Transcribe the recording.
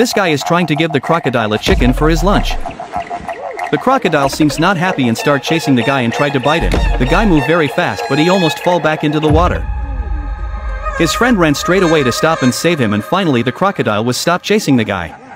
This guy is trying to give the crocodile a chicken for his lunch. The crocodile seems not happy and start chasing the guy and tried to bite him. The guy move very fast but he almost fall back into the water. His friend ran straight away to stop and save him and finally the crocodile was stopped chasing the guy.